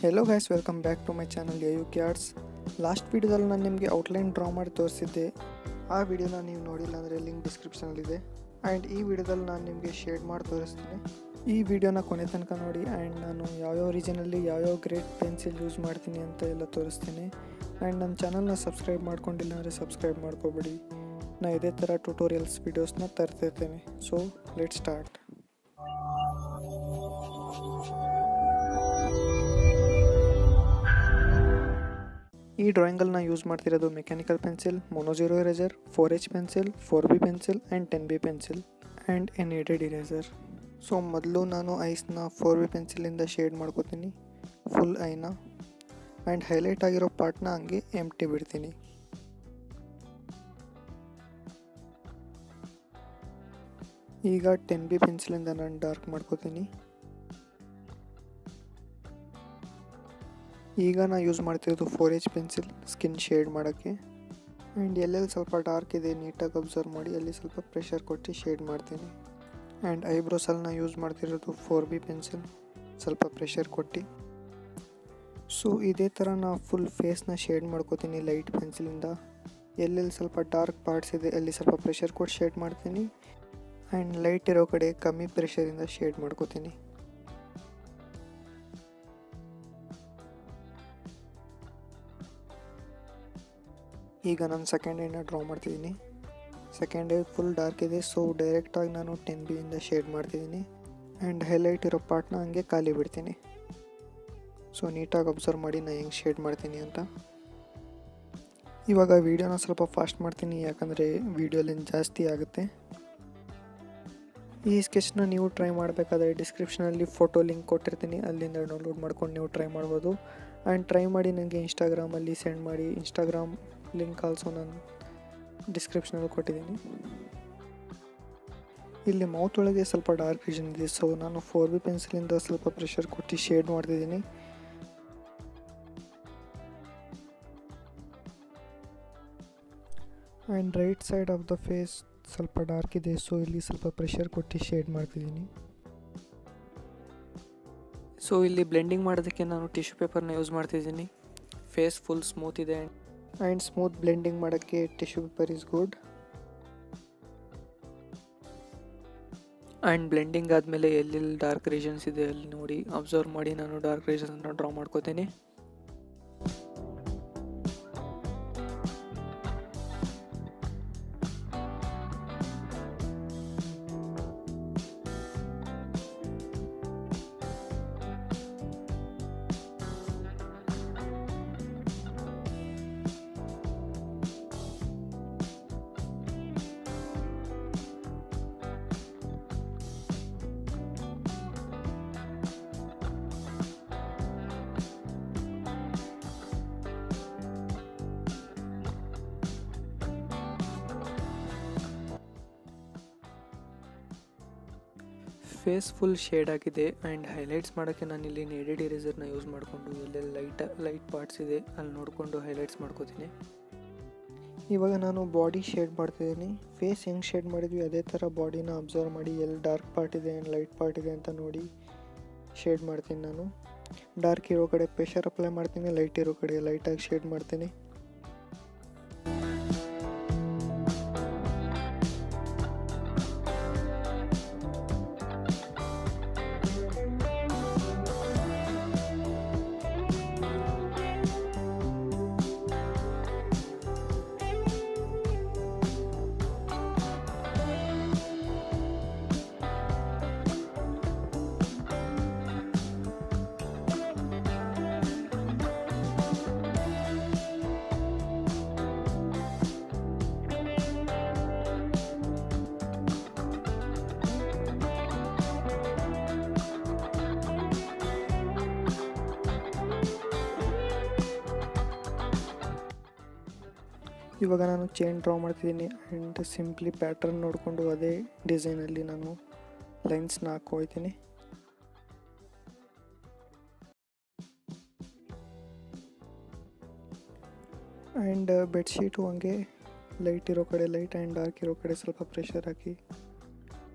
Hello guys welcome back to my channel U K arts last ವೀಡಿಯೋದಲ್ಲಿ ನಾನು ನಿಮಗೆ outline draw ಮಾಡಿ ತೋರಿಸಿದ್ದೆ. ಆ ವಿಡಿಯೋನ ನೀವು ನೋಡಿಲ್ಲ ಅಂದರೆ ಲಿಂಕ್ ಡಿಸ್ಕ್ರಿಪ್ಷನಲ್ಲಿದೆ ಆ್ಯಂಡ್ ಈ ವಿಡಿಯೋದಲ್ಲಿ ನಾನು ನಿಮಗೆ ಶೇಡ್ ಮಾಡಿ ತೋರಿಸ್ತೀನಿ. ಈ ವಿಡಿಯೋನ ಕೊನೆ ತನಕ ನೋಡಿ ಆ್ಯಂಡ್ ನಾನು ಯಾವ್ಯಾವ ರೀಜನಲ್ಲಿ ಯಾವ್ಯಾವ ಗ್ರೇಟ್ ಪೆನ್ಸಿಲ್ ಯೂಸ್ ಮಾಡ್ತೀನಿ ಅಂತ ಎಲ್ಲ ತೋರಿಸ್ತೀನಿ. ಆ್ಯಂಡ್ ನನ್ನ ಚಾನಲ್ನ ಸಬ್ಸ್ಕ್ರೈಬ್ ಮಾಡ್ಕೊಂಡಿಲ್ಲ ಅಂದರೆ ಸಬ್ಸ್ಕ್ರೈಬ್ ಮಾಡ್ಕೋಬೇಡಿ. ನಾನು ಇದೇ ಥರ ಟ್ಯೂಟೋರಿಯಲ್ಸ್ ವೀಡಿಯೋಸ್ನ ತರ್ತಿರ್ತೇನೆ. ಸೊ ಲೆಟ್ ಸ್ಟಾರ್ಟ್ ಈ ಡ್ರಾಯಿಂಗಲ್ಲಿ ಯೂಸ್ ಮಾಡ್ತಿರೋದು mechanical pencil, mono zero eraser four H pencil, four B pencil and ten B pencil and kneaded eraser. So ಮೊದಲು ನಾನು ಐಸ್ನ ಫೋರ್ ಬಿ ಪೆನ್ಸಿಲಿಂದ ಶೇಡ್ ಮಾಡ್ಕೋತೀನಿ, ಫುಲ್ ಐನ. ಆ್ಯಂಡ್ ಹೈಲೈಟ್ ಆಗಿರೋ ಪಾರ್ಟ್ನ ಹಂಗೆ ಎಂಟಿ ಬಿಡ್ತೀನಿ. ಈಗ ಟೆನ್ ಬಿ ಪೆನ್ಸಿಲಿಂದ ನಾನು ಡಾರ್ಕ್ ಮಾಡ್ಕೋತೀನಿ. ಈಗ ನಾನು ಯೂಸ್ ಮಾಡ್ತಿರೋದು four H pencil skin shade ಮಾಡೋಕ್ಕೆ. ಆ್ಯಂಡ್ ಎಲ್ಲೆಲ್ಲಿ ಸ್ವಲ್ಪ ಡಾರ್ಕ್ ಇದೆ ನೀಟಾಗಿ ಅಬ್ಸರ್ವ್ ಮಾಡಿ, ಅಲ್ಲಿ ಸ್ವಲ್ಪ ಪ್ರೆಷರ್ ಕೊಟ್ಟು ಶೇಡ್ ಮಾಡ್ತೀನಿ. ಆ್ಯಂಡ್ ಐಬ್ರೋಸಲ್ಲಿ ನಾನು ಯೂಸ್ ಮಾಡ್ತಿರೋದು ಫೋರ್ ಬಿ ಪೆನ್ಸಿಲ್ ಸ್ವಲ್ಪ ಪ್ರೆಷರ್ ಕೊಟ್ಟು. ಸೊ ಇದೇ ಥರ ನಾನು ಫುಲ್ ಫೇಸ್ನ ಶೇಡ್ ಮಾಡ್ಕೋತೀನಿ ಲೈಟ್ ಪೆನ್ಸಿಲಿಂದ ಎಲ್ಲೆಲ್ಲಿ ಸ್ವಲ್ಪ ಡಾರ್ಕ್ ಪಾರ್ಟ್ಸ್ ಇದೆ, ಅಲ್ಲಿ ಸ್ವಲ್ಪ ಪ್ರೆಷರ್ ಕೊಟ್ಟು ಶೇಡ್ ಮಾಡ್ತೀನಿ. ಆ್ಯಂಡ್ ಲೈಟ್ ಇರೋ ಕಡೆ ಕಮ್ಮಿ ಪ್ರೆಷರಿಂದ ಶೇಡ್ ಮಾಡ್ಕೋತೀನಿ. ಈಗ ನಾನು ಸೆಕೆಂಡ್ ಹ್ಯಾಂಡ್ನ ಡ್ರಾ ಮಾಡ್ತಿದ್ದೀನಿ. ಸೆಕೆಂಡ್ ಹ್ಯಾಂಡ್ ಫುಲ್ ಡಾರ್ಕ್ ಇದೆ ಸೊ ಡೈರೆಕ್ಟಾಗಿ ನಾನು ಟೆನ್ ಇಂದ ಶೇಡ್ ಮಾಡ್ತಿದ್ದೀನಿ. ಆ್ಯಂಡ್ ಹೈಲೈಟ್ ಇರೋ ಪಾರ್ಟ್ನ ಹಂಗೆ ಖಾಲಿ ಬಿಡ್ತೀನಿ. ಸೊ ನೀಟಾಗಿ ಅಬ್ಸರ್ವ್ ಮಾಡಿ ನಾನು ಹೆಂಗೆ ಶೇಡ್ ಮಾಡ್ತೀನಿ ಅಂತ. ಇವಾಗ ವೀಡಿಯೋನ ಸ್ವಲ್ಪ ಫಾಸ್ಟ್ ಮಾಡ್ತೀನಿ, ಯಾಕಂದರೆ ವೀಡಿಯೋಲಿಂದ ಜಾಸ್ತಿ ಆಗುತ್ತೆ. ಈ ಸ್ಕೆಚ್ನ ನೀವು ಟ್ರೈ ಮಾಡಬೇಕಾದ್ರೆ ಡಿಸ್ಕ್ರಿಪ್ಷನಲ್ಲಿ ಫೋಟೋ ಲಿಂಕ್ ಕೊಟ್ಟಿರ್ತೀನಿ, ಅಲ್ಲಿಂದ ಡೌನ್ಲೋಡ್ ಮಾಡ್ಕೊಂಡು ನೀವು ಟ್ರೈ ಮಾಡ್ಬೋದು. ಆ್ಯಂಡ್ ಟ್ರೈ ಮಾಡಿ ನನಗೆ ಇನ್ಸ್ಟಾಗ್ರಾಮಲ್ಲಿ ಸೆಂಡ್ ಮಾಡಿ ಇನ್ಸ್ಟಾಗ್ರಾಮ್ ಲಿಂಕ್ ಆಲ್ಸೋ ನಾನು ಡಿಸ್ಕ್ರಿಪ್ಷನಲ್ಲಿ ಕೊಟ್ಟಿದ್ದೀನಿ. ಇಲ್ಲಿ ಮೌತ್ ಒಳಗೆ ಸ್ವಲ್ಪ ಡಾರ್ಕ್ ವಿಷನ್ ಇದೆ. ಸೊ ನಾನು ಫೋರ್ ಬಿ ಪೆನ್ಸಿಲಿಂದ ಸ್ವಲ್ಪ ಪ್ರೆಷರ್ ಕೊಟ್ಟು ಶೇಡ್ ಮಾಡ್ತಿದ್ದೀನಿ. And right side of the face ಸ್ವಲ್ಪ ಡಾರ್ಕ್ ಇದೆ. ಸೊ ಇಲ್ಲಿ ಸ್ವಲ್ಪ ಪ್ರೆಷರ್ ಕೊಟ್ಟು ಶೇಡ್ ಮಾಡ್ತಿದ್ದೀನಿ. ಸೊ ಇಲ್ಲಿ ಬ್ಲೆಂಡಿಂಗ್ ಮಾಡೋದಕ್ಕೆ ನಾನು ಟಿಶ್ಯೂ ಪೇಪರ್ನ ಯೂಸ್ ಮಾಡ್ತಿದ್ದೀನಿ. ಫೇಸ್ ಫುಲ್ ಸ್ಮೂತ್ ಇದೆ. ಆ್ಯಂಡ್ ಸ್ಮೂತ್ ಬ್ಲೆಂಡಿಂಗ್ ಮಾಡೋಕ್ಕೆ tissue paper is good and blending ಆದಮೇಲೆ ಎಲ್ಲೆಲ್ಲಿ ಡಾರ್ಕ್ ರೀಜನ್ಸ್ ಇದೆ ಅಲ್ಲಿ ನೋಡಿ ಅಬ್ಸರ್ವ್ ಮಾಡಿ, ನಾನು ಡಾರ್ಕ್ ರೀಜನ್ಸನ್ನು ಡ್ರಾ ಮಾಡ್ಕೋತೀನಿ. ಫೇಸ್ ಫುಲ್ ಶೇಡ್ ಆಗಿದೆ ಆ್ಯಂಡ್ ಹೈಲೈಟ್ಸ್ ಮಾಡೋಕ್ಕೆ ನಾನು ಇಲ್ಲಿ ನೆಡೆಡ್ ಇರೇಸರ್ನ ಯೂಸ್ ಮಾಡಿಕೊಂಡು ಎಲ್ಲೆಲ್ಲಿ ಲೈಟ್ ಲೈಟ್ ಪಾರ್ಟ್ಸ್ ಇದೆ, ಅಲ್ಲಿ ನೋಡಿಕೊಂಡು ಹೈಲೈಟ್ಸ್ ಮಾಡ್ಕೋತೀನಿ. ಇವಾಗ ನಾನು ಬಾಡಿ ಶೇಡ್ ಮಾಡ್ತಿದ್ದೀನಿ ಫೇಸ್ ಹೆಂಗೆ ಶೇಡ್ ಮಾಡಿದ್ವಿ, ಅದೇ ಥರ ಬಾಡಿನ ಅಬ್ಸರ್ವ್ ಮಾಡಿ, ಎಲ್ಲಿ ಡಾರ್ಕ್ ಪಾರ್ಟ್ ಇದೆ ಆ್ಯಂಡ್ ಲೈಟ್ ಪಾರ್ಟ್ ಇದೆ ಅಂತ ನೋಡಿ ಶೇಡ್ ಮಾಡ್ತೀನಿ ನಾನು. ಡಾರ್ಕ್ ಇರೋ ಕಡೆ ಪ್ರೆಷರ್ ಅಪ್ಲೈ ಮಾಡ್ತೀನಿ, ಲೈಟ್ ಇರೋ ಕಡೆ ಲೈಟಾಗಿ ಶೇಡ್ ಮಾಡ್ತೀನಿ. ಇವಾಗ ನಾನು ಚೈನ್ ಡ್ರಾ ಮಾಡ್ತಿದ್ದೀನಿ ಆ್ಯಂಡ್ ಸಿಂಪ್ಲಿ ಪ್ಯಾಟ್ರನ್ ನೋಡಿಕೊಂಡು ಅದೇ ಡಿಸೈನಲ್ಲಿ ನಾನು ಲೈನ್ಸ್ನ ಹಾಕ್ಕೊಳ್ತೀನಿ ಆ್ಯಂಡ್ ಬೆಡ್ಶೀಟು ಹಂಗೆ ಲೈಟ್ ಇರೋ ಕಡೆ ಲೈಟ್ ಆ್ಯಂಡ್ ಡಾರ್ಕ್ ಇರೋ ಕಡೆ ಸ್ವಲ್ಪ ಪ್ರೆಷರ್ ಹಾಕಿ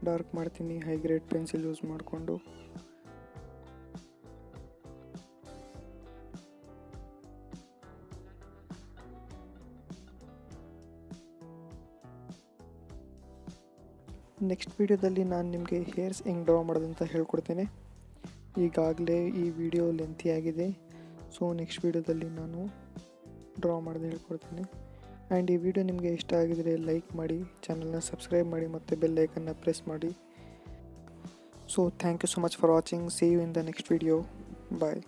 ಡಾರ್ಕ್ ಮಾಡ್ತೀನಿ ಹೈ ಗ್ರೇಡ್ ಪೆನ್ಸಿಲ್ ಯೂಸ್ ಮಾಡಿಕೊಂಡು. ನೆಕ್ಸ್ಟ್ ವೀಡಿಯೋದಲ್ಲಿ ನಾನು ನಿಮಗೆ ಹೇರ್ಸ್ ಹೆಂಗೆ ಡ್ರಾ ಮಾಡೋದಂತ ಹೇಳ್ಕೊಡ್ತೇನೆ. ಈಗಾಗಲೇ ಈ ವಿಡಿಯೋ ಲೆಂತಿ ಆಗಿದೆ. ಸೊ ನೆಕ್ಸ್ಟ್ ವೀಡಿಯೋದಲ್ಲಿ ನಾನು ಡ್ರಾ ಮಾಡೋದು ಹೇಳ್ಕೊಡ್ತೇನೆ. ಆ್ಯಂಡ್ ಈ ವಿಡಿಯೋ ನಿಮಗೆ ಇಷ್ಟ ಆಗಿದರೆ ಲೈಕ್ ಮಾಡಿ ಚಾನಲ್ನ ಸಬ್ಸ್ಕ್ರೈಬ್ ಮಾಡಿ ಮತ್ತು ಬೆಲ್ ಐಕನ್ನ ಪ್ರೆಸ್ ಮಾಡಿ. So thank you so much for watching see you in the next video bye